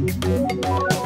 Música